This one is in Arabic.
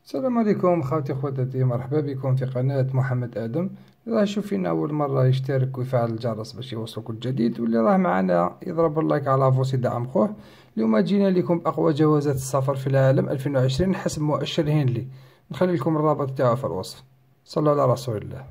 السلام عليكم خواتي خواتاتي مرحبا بكم في قناة محمد آدم. اللي راه يشوف فينا أول مرة يشترك ويفعل الجرس باش يوصلو كل جديد واللي راه معنا يضرب اللايك على لافوس يدعم خوه. اليوم جينا لكم أقوى جوازات السفر في العالم 2020 حسب مؤشر هنلي نخلي لكم الرابط تاعو في الوصف. صلوا على رسول الله.